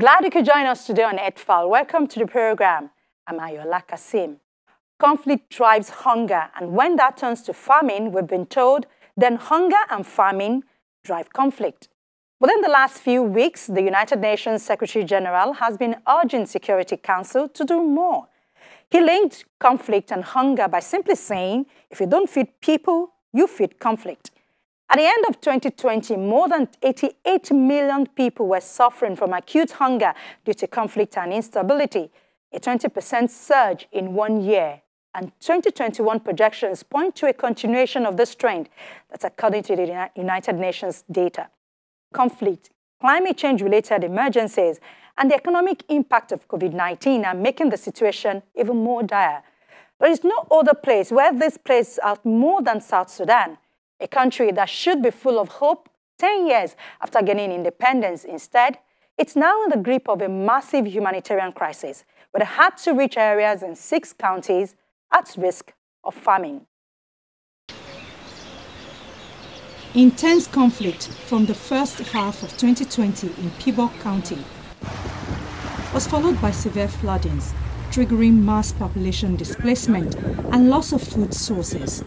Glad you could join us today on Earthfile. Welcome to the program. I'm Ayola Kasim. Conflict drives hunger, and when that turns to famine, we've been told, then hunger and famine drive conflict. Within the last few weeks, the United Nations Secretary General has been urging Security Council to do more. He linked conflict and hunger by simply saying, if you don't feed people, you feed conflict. At the end of 2020, more than 88 million people were suffering from acute hunger due to conflict and instability, a 20% surge in one year. And 2021 projections point to a continuation of this trend. That's according to the United Nations data. Conflict, climate change-related emergencies, and the economic impact of COVID-19 are making the situation even more dire. There is no other place where this plays out more than South Sudan a country that should be full of hope 10 years after gaining independence. Instead, it's now in the grip of a massive humanitarian crisis, with hard-to-reach areas in six counties at risk of famine. Intense conflict from the first half of 2020 in Pibor County was followed by severe floodings, triggering mass population displacement and loss of food sources.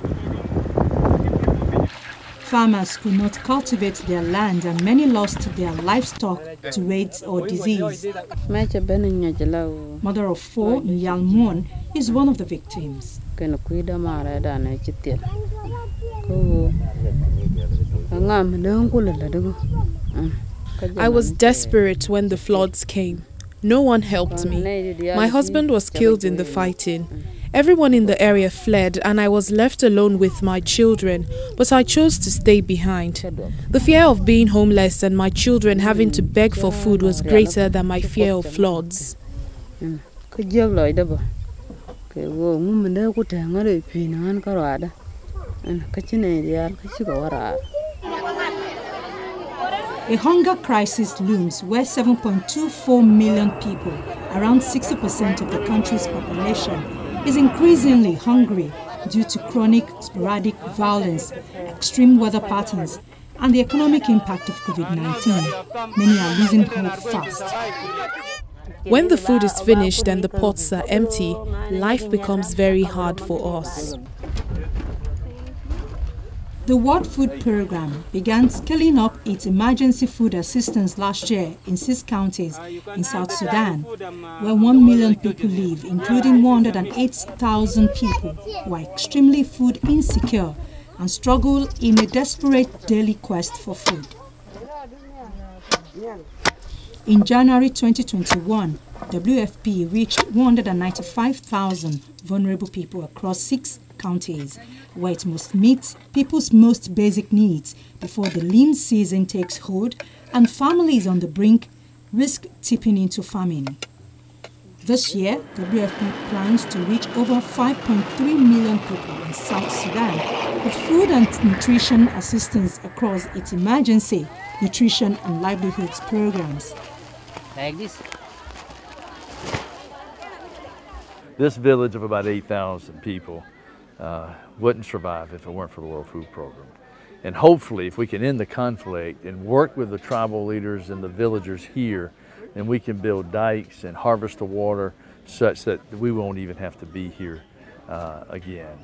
Farmers could not cultivate their land and many lost their livestock to AIDS or disease. Mother of four, Nyalmon, is one of the victims. I was desperate when the floods came. No one helped me. My husband was killed in the fighting. Everyone in the area fled and I was left alone with my children, but I chose to stay behind. The fear of being homeless and my children having to beg for food was greater than my fear of floods. A hunger crisis looms where 7.24 million people, around 60% of the country's population, is increasingly hungry due to chronic sporadic violence, extreme weather patterns, and the economic impact of COVID-19. Many are losing hope fast. When the food is finished and the pots are empty, life becomes very hard for us. The World Food Programme began scaling up its emergency food assistance last year in six counties in South Sudan, where 1 million people live, including 108,000 people who are extremely food insecure and struggle in a desperate daily quest for food. In January 2021, WFP reached 195,000 vulnerable people across six counties, where it must meet people's most basic needs before the lean season takes hold and families on the brink risk tipping into famine. This year, WFP plans to reach over 5.3 million people in South Sudan with food and nutrition assistance across its emergency, nutrition and livelihoods programs. Like this. This village of about 8,000 people uh, wouldn't survive if it weren't for the World Food Program. And hopefully, if we can end the conflict and work with the tribal leaders and the villagers here, then we can build dikes and harvest the water such that we won't even have to be here uh, again.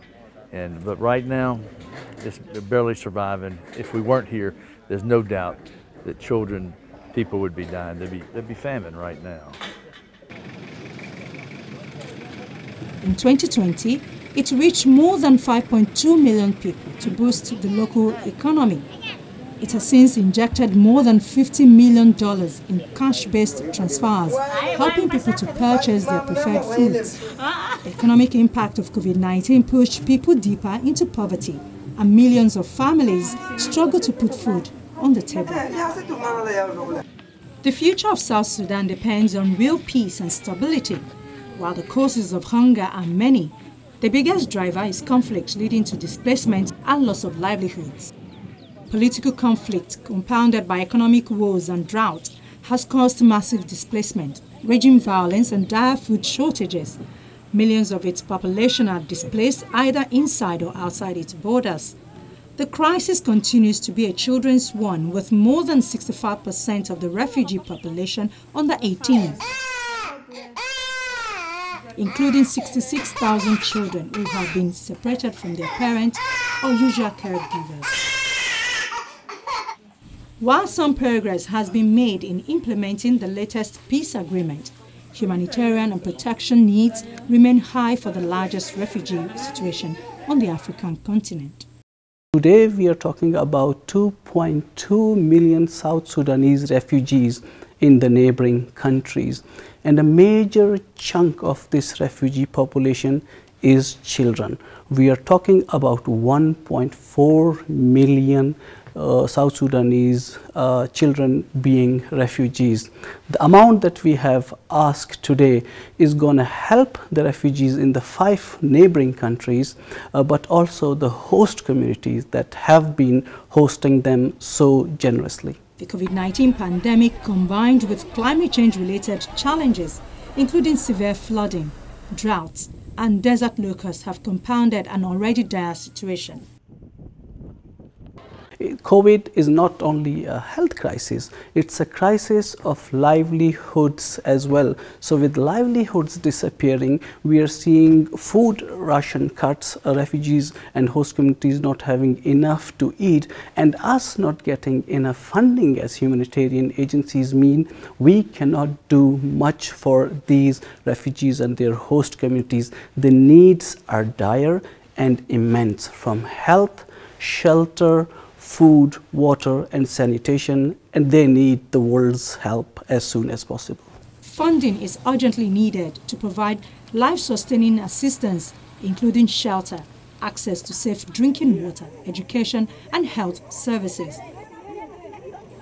And but right now, it's barely surviving. If we weren't here, there's no doubt that children, people would be dying. There'd be there'd be famine right now. In 2020, it reached more than 5.2 million people to boost the local economy. It has since injected more than $50 million in cash-based transfers, helping people to purchase their preferred foods. The economic impact of COVID-19 pushed people deeper into poverty, and millions of families struggle to put food on the table. The future of South Sudan depends on real peace and stability. While the causes of hunger are many, the biggest driver is conflict leading to displacement and loss of livelihoods. Political conflict, compounded by economic woes and drought, has caused massive displacement, raging violence and dire food shortages. Millions of its population are displaced either inside or outside its borders. The crisis continues to be a children's one, with more than 65% of the refugee population under 18, including 66,000 children who have been separated from their parents or usual caregivers. While some progress has been made in implementing the latest peace agreement, humanitarian and protection needs remain high for the largest refugee situation on the African continent. Today we are talking about 2.2 million South Sudanese refugees in the neighboring countries and a major chunk of this refugee population is children. We are talking about 1.4 million uh, South Sudanese uh, children being refugees. The amount that we have asked today is going to help the refugees in the five neighboring countries, uh, but also the host communities that have been hosting them so generously. The COVID-19 pandemic combined with climate change related challenges, including severe flooding, droughts, and desert locusts have compounded an already dire situation. COVID is not only a health crisis, it's a crisis of livelihoods as well. So with livelihoods disappearing, we are seeing food ration cuts, uh, refugees and host communities not having enough to eat, and us not getting enough funding as humanitarian agencies mean we cannot do much for these refugees and their host communities. The needs are dire and immense from health, shelter, food, water and sanitation and they need the world's help as soon as possible. Funding is urgently needed to provide life-sustaining assistance including shelter, access to safe drinking water, education and health services.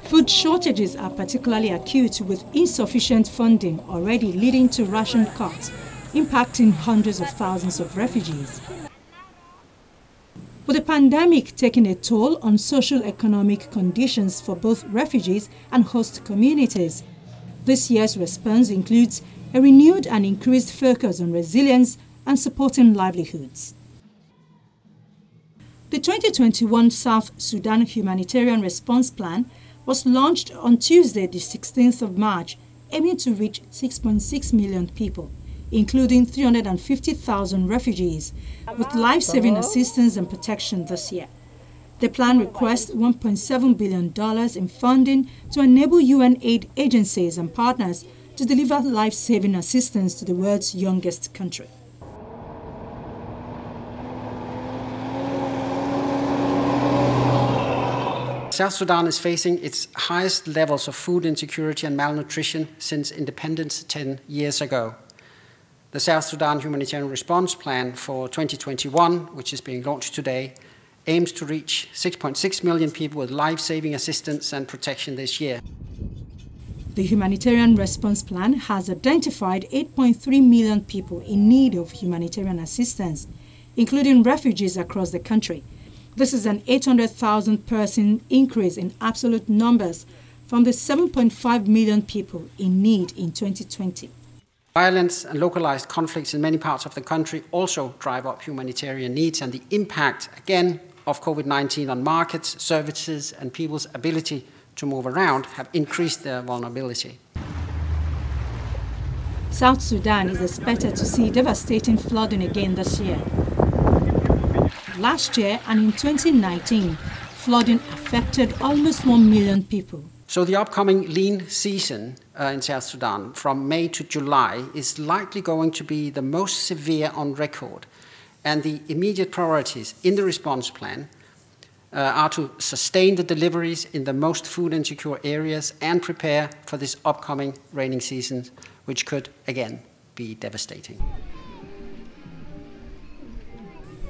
Food shortages are particularly acute with insufficient funding already leading to ration cuts, impacting hundreds of thousands of refugees. Pandemic taking a toll on social economic conditions for both refugees and host communities, this year's response includes a renewed and increased focus on resilience and supporting livelihoods. The 2021 South Sudan Humanitarian Response Plan was launched on Tuesday, the 16th of March, aiming to reach 6.6 million people including 350,000 refugees, with life-saving assistance and protection this year. The plan requests $1.7 billion in funding to enable UN aid agencies and partners to deliver life-saving assistance to the world's youngest country. South Sudan is facing its highest levels of food insecurity and malnutrition since independence 10 years ago. The South Sudan Humanitarian Response Plan for 2021, which is being launched today, aims to reach 6.6 million people with life-saving assistance and protection this year. The Humanitarian Response Plan has identified 8.3 million people in need of humanitarian assistance, including refugees across the country. This is an 800,000 person increase in absolute numbers from the 7.5 million people in need in 2020. Violence and localized conflicts in many parts of the country also drive up humanitarian needs, and the impact, again, of COVID 19 on markets, services, and people's ability to move around have increased their vulnerability. South Sudan is expected to see devastating flooding again this year. Last year and in 2019, flooding affected almost 1 million people. So the upcoming lean season uh, in South Sudan from May to July is likely going to be the most severe on record. And the immediate priorities in the response plan uh, are to sustain the deliveries in the most food insecure areas and prepare for this upcoming raining season, which could again be devastating.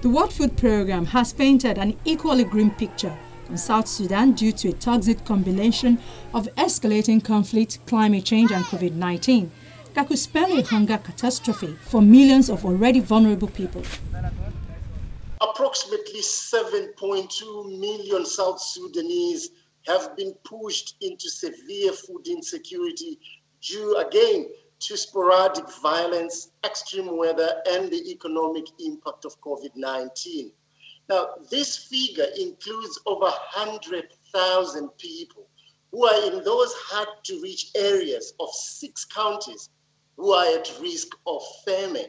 The World Food Programme has painted an equally grim picture in South Sudan due to a toxic combination of escalating conflict, climate change, and COVID 19 that could spell a hunger catastrophe for millions of already vulnerable people. Approximately 7.2 million South Sudanese have been pushed into severe food insecurity due again to sporadic violence, extreme weather, and the economic impact of COVID 19. Now, this figure includes over 100,000 people who are in those hard to reach areas of six counties who are at risk of famine.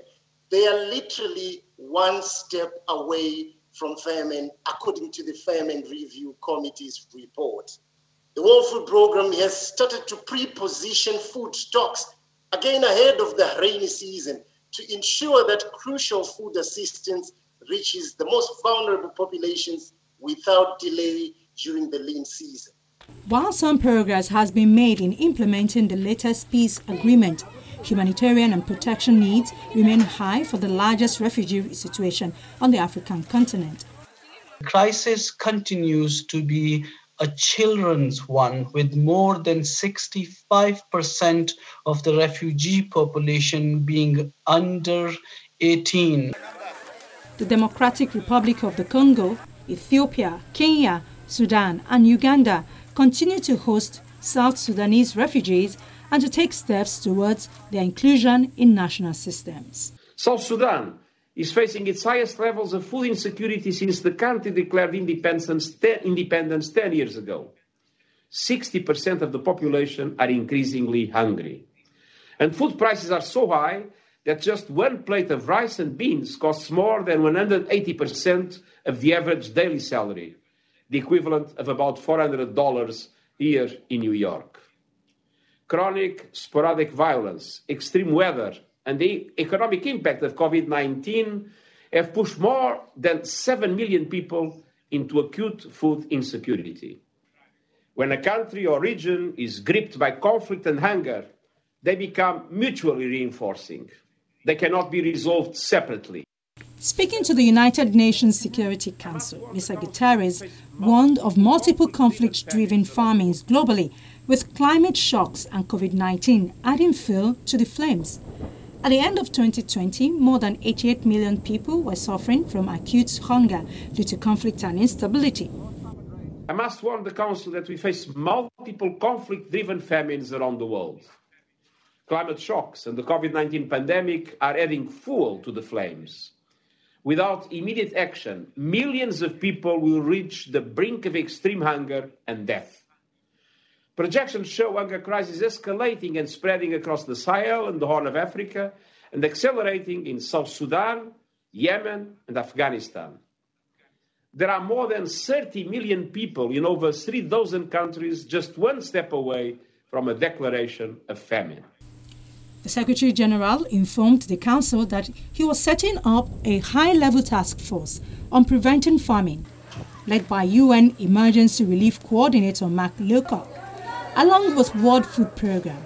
They are literally one step away from famine, according to the Famine Review Committee's report. The World Food Program has started to pre position food stocks again ahead of the rainy season to ensure that crucial food assistance reaches the most vulnerable populations without delay during the lean season. While some progress has been made in implementing the latest peace agreement, humanitarian and protection needs remain high for the largest refugee situation on the African continent. The crisis continues to be a children's one, with more than 65% of the refugee population being under 18. The Democratic Republic of the Congo, Ethiopia, Kenya, Sudan, and Uganda continue to host South Sudanese refugees and to take steps towards their inclusion in national systems. South Sudan is facing its highest levels of food insecurity since the country declared independence, independence 10 years ago. 60% of the population are increasingly hungry. And food prices are so high that just one plate of rice and beans costs more than 180% of the average daily salary, the equivalent of about $400 here in New York. Chronic sporadic violence, extreme weather, and the economic impact of COVID 19 have pushed more than 7 million people into acute food insecurity. When a country or region is gripped by conflict and hunger, they become mutually reinforcing. They cannot be resolved separately. Speaking to the United Nations Security Council, Mr. Guterres warned of multiple conflict driven famines globally, with climate shocks and COVID 19 adding fuel to the flames. At the end of 2020, more than 88 million people were suffering from acute hunger due to conflict and instability. I must warn the Council that we face multiple conflict driven famines around the world. Climate shocks and the COVID 19 pandemic are adding fuel to the flames. Without immediate action, millions of people will reach the brink of extreme hunger and death. Projections show hunger crisis escalating and spreading across the Sahel and the Horn of Africa and accelerating in South Sudan, Yemen, and Afghanistan. There are more than 30 million people in over 3,000 countries just one step away from a declaration of famine. The Secretary General informed the Council that he was setting up a high level task force on preventing famine, led by UN Emergency Relief Coordinator Mark Lowcock along with World Food Programme.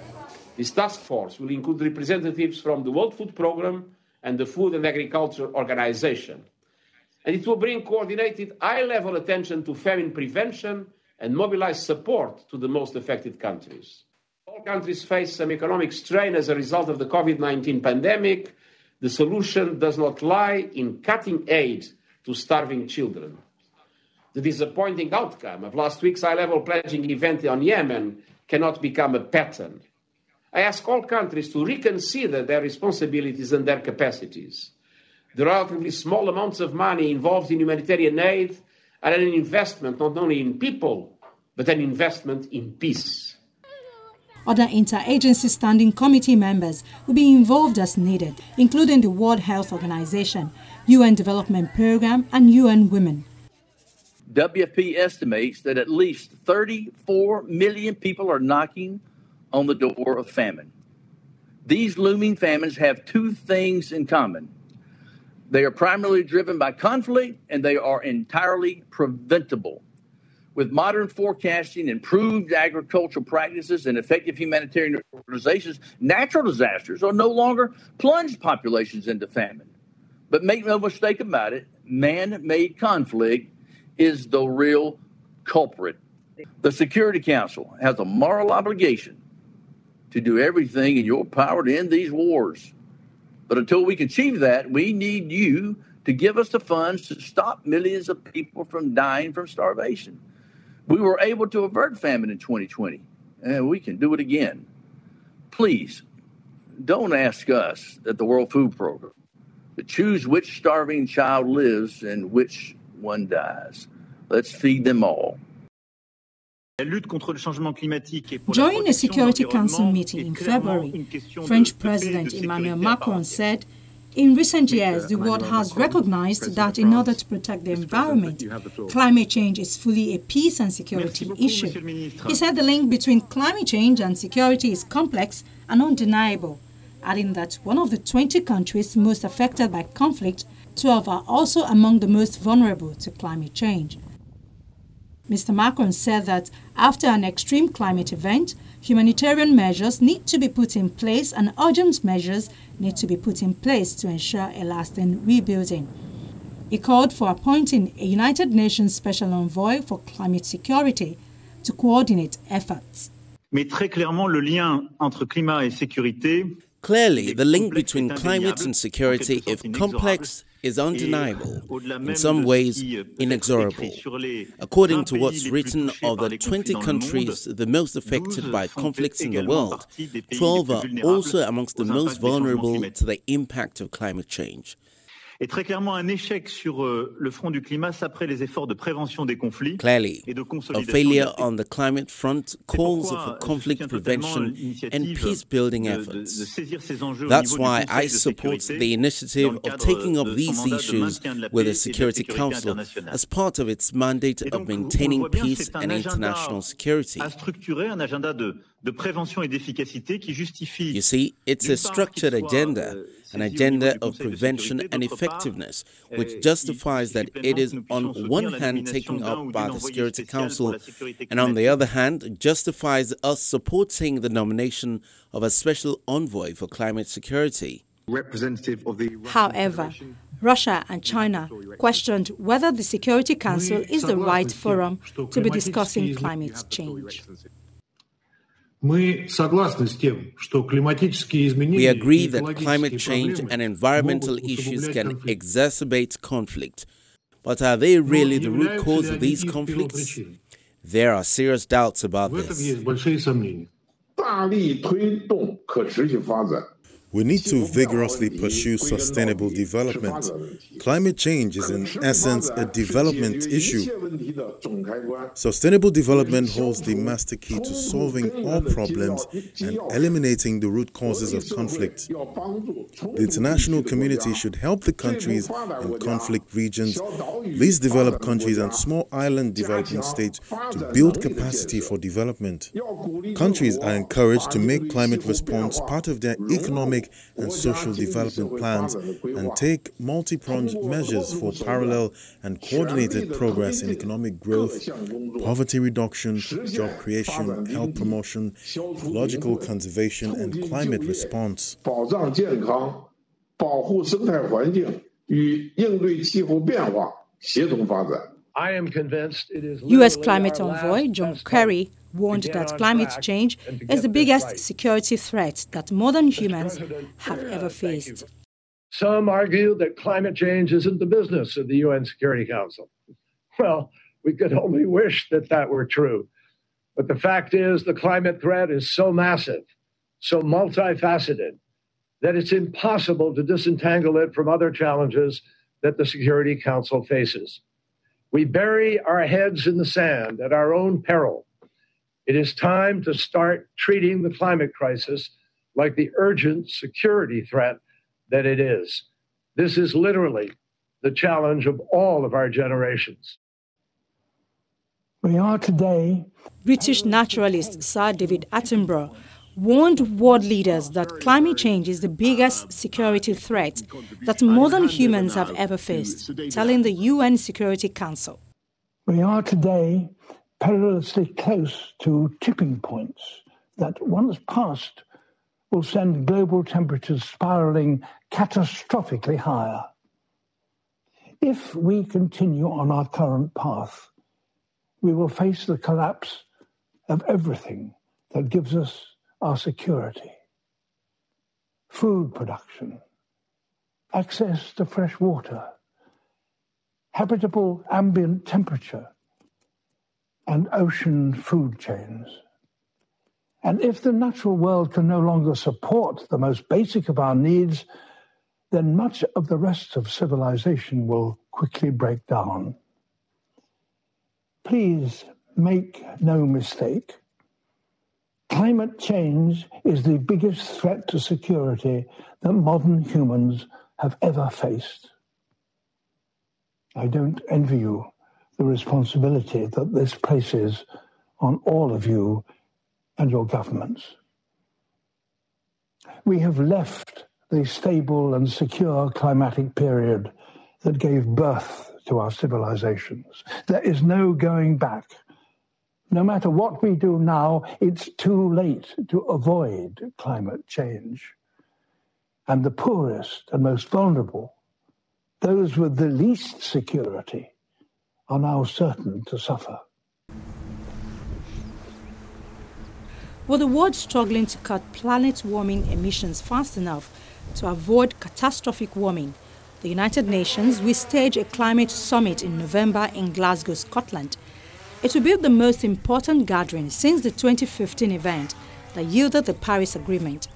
This task force will include representatives from the World Food Programme and the Food and Agriculture Organization. And it will bring coordinated high level attention to famine prevention and mobilize support to the most affected countries. Countries face some economic strain as a result of the COVID 19 pandemic. The solution does not lie in cutting aid to starving children the disappointing outcome of last week's high level pledging event on Yemen cannot become a pattern. I ask all countries to reconsider their responsibilities and their capacities. The relatively small amounts of money involved in humanitarian aid are an investment not only in people, but an investment in peace. Other interagency standing committee members will be involved as needed, including the World Health Organization, UN Development Programme, and UN Women. WFP estimates that at least 34 million people are knocking on the door of famine. These looming famines have two things in common. They are primarily driven by conflict and they are entirely preventable. With modern forecasting, improved agricultural practices, and effective humanitarian organizations, natural disasters are no longer plunge populations into famine. But make no mistake about it, man made conflict is the real culprit. The Security Council has a moral obligation to do everything in your power to end these wars. But until we can achieve that, we need you to give us the funds to stop millions of people from dying from starvation. We were able to avert famine in 2020, and we can do it again. Please don't ask us at the World Food Program to choose which starving child lives and which one dies. Let's feed them all. During a Security Council meeting in February, French President Emmanuel Macron said, in recent years, the world has recognized that in order to protect the environment, climate change is fully a peace and security issue. He said the link between climate change and security is complex and undeniable, adding that one of the 20 countries most affected by conflict, 12 are also among the most vulnerable to climate change. Mr. Macron said that after an extreme climate event, humanitarian measures need to be put in place and urgent measures need to be put in place to ensure a lasting rebuilding. He called for appointing a United Nations Special Envoy for Climate Security to coordinate efforts. Mais très clairement, le lien entre climat et sécurité Clearly, the link between climate and security, if complex, is undeniable, in some ways inexorable. According to what's written of the 20 countries the most affected by conflicts in the world, 12 are also amongst the most vulnerable to the impact of climate change. Et très clairement, un échec sur euh, le front du climat s'après les efforts de prévention des conflits Clearly, a failure on the climate front calls for conflict prevention and peace-building efforts. That's why I support the initiative of taking up these issues with the Security Council as part of its mandate of maintaining peace and international security. You see, it's a structured agenda an agenda of prevention and effectiveness, which justifies that it is on one hand taken up by the Security Council, and on the other hand justifies us supporting the nomination of a special envoy for climate security. However, Russia and China questioned whether the Security Council is the right forum to be discussing climate change. We agree that climate change and environmental issues can exacerbate conflict. But are they really the root cause of these conflicts? There are serious doubts about this. We need to vigorously pursue sustainable development. Climate change is, in essence, a development issue. Sustainable development holds the master key to solving all problems and eliminating the root causes of conflict. The international community should help the countries in conflict regions, least developed countries, and small island developing states to build capacity for development. Countries are encouraged to make climate response part of their economic economic and social development plans and take multi pronged measures for parallel and coordinated progress in economic growth, poverty reduction, job creation, health promotion, ecological conservation, and climate response. I am convinced it is U.S. climate envoy John Kerry warned that climate change is the biggest security threat that modern humans have ever faced. Some argue that climate change isn't the business of the UN Security Council. Well, we could only wish that that were true. But the fact is, the climate threat is so massive, so multifaceted, that it's impossible to disentangle it from other challenges that the Security Council faces. We bury our heads in the sand at our own peril it is time to start treating the climate crisis like the urgent security threat that it is. This is literally the challenge of all of our generations. We are today. British naturalist Sir David Attenborough warned world leaders that climate change is the biggest security threat that modern humans have ever faced, telling the UN Security Council. We are today perilously close to tipping points that, once passed, will send global temperatures spiraling catastrophically higher. If we continue on our current path, we will face the collapse of everything that gives us our security food production, access to fresh water, habitable ambient temperature, and ocean food chains. And if the natural world can no longer support the most basic of our needs, then much of the rest of civilization will quickly break down. please make no mistake. Climate change is the biggest threat to security that modern humans have ever faced. I don't envy you the responsibility that this places on all of you and your governments. We have left the stable and secure climatic period that gave birth to our civilizations. There is no going back. No matter what we do now, it's too late to avoid climate change. And the poorest and most vulnerable, those with the least security, are now certain to suffer. With the world struggling to cut planet warming emissions fast enough to avoid catastrophic warming, the United Nations will stage a climate summit in November in Glasgow, Scotland. It will be the most important gathering since the 2015 event that yielded the Paris Agreement,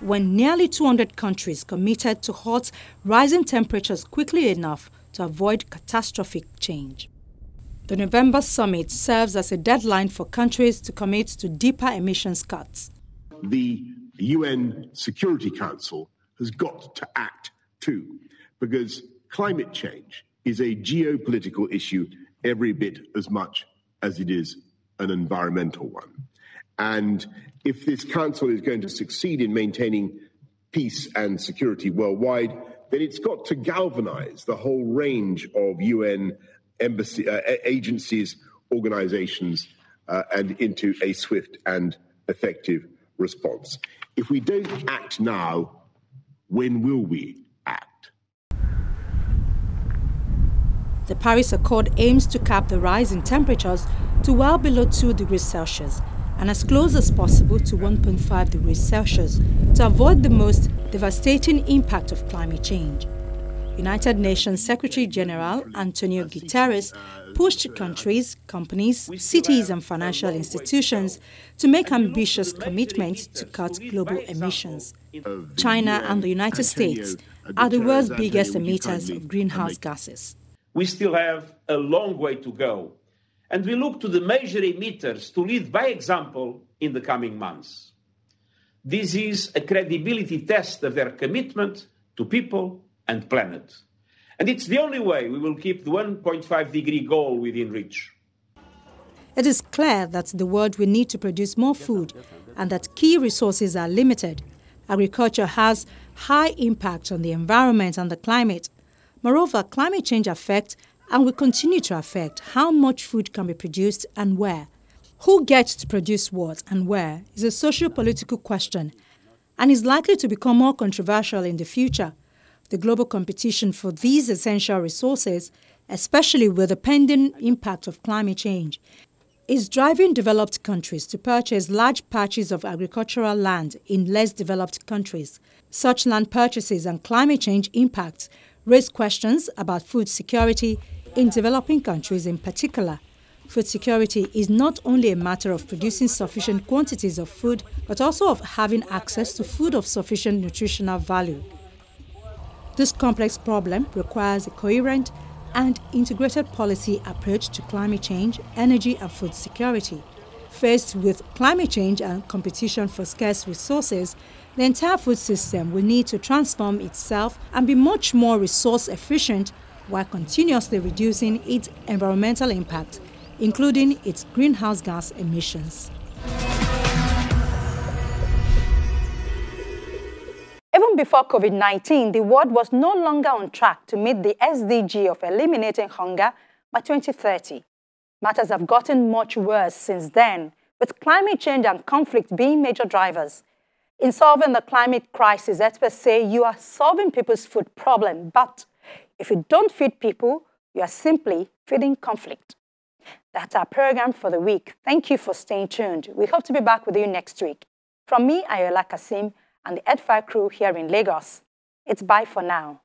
when nearly 200 countries committed to halt rising temperatures quickly enough to avoid catastrophic change. The November summit serves as a deadline for countries to commit to deeper emissions cuts. The UN Security Council has got to act too because climate change is a geopolitical issue every bit as much as it is an environmental one. And if this council is going to succeed in maintaining peace and security worldwide, then it's got to galvanize the whole range of UN embassy, uh, agencies, organizations, uh, and into a swift and effective response. If we don't act now, when will we? Act? The Paris Accord aims to cap the rise in temperatures to well below 2 degrees Celsius and as close as possible to 1.5 degrees Celsius to avoid the most devastating impact of climate change. United Nations Secretary General Antonio Guterres pushed countries, companies, cities, and financial institutions to make ambitious commitments to cut global emissions. China and the United States are the world's biggest emitters of greenhouse gases we still have a long way to go. And we look to the major emitters to lead by example in the coming months. This is a credibility test of their commitment to people and planet. And it's the only way we will keep the 1.5 degree goal within reach. It is clear that the world will need to produce more food and that key resources are limited. Agriculture has high impact on the environment and the climate, Moreover, climate change affects and will continue to affect how much food can be produced and where. Who gets to produce what and where is a socio political question and is likely to become more controversial in the future. The global competition for these essential resources, especially with the pending impact of climate change, is driving developed countries to purchase large patches of agricultural land in less developed countries. Such land purchases and climate change impacts raise questions about food security in developing countries in particular. Food security is not only a matter of producing sufficient quantities of food, but also of having access to food of sufficient nutritional value. This complex problem requires a coherent and integrated policy approach to climate change, energy, and food security. Faced with climate change and competition for scarce resources, the entire food system will need to transform itself and be much more resource efficient while continuously reducing its environmental impact, including its greenhouse gas emissions. Before COVID 19, the world was no longer on track to meet the SDG of eliminating hunger by 2030. Matters have gotten much worse since then, with climate change and conflict being major drivers. In solving the climate crisis, experts say you are solving people's food problem, but if you don't feed people, you are simply feeding conflict. That's our program for the week. Thank you for staying tuned. We hope to be back with you next week. From me, Ayola Kasim, and the Earthfile crew here in Lagos, it's bye for now.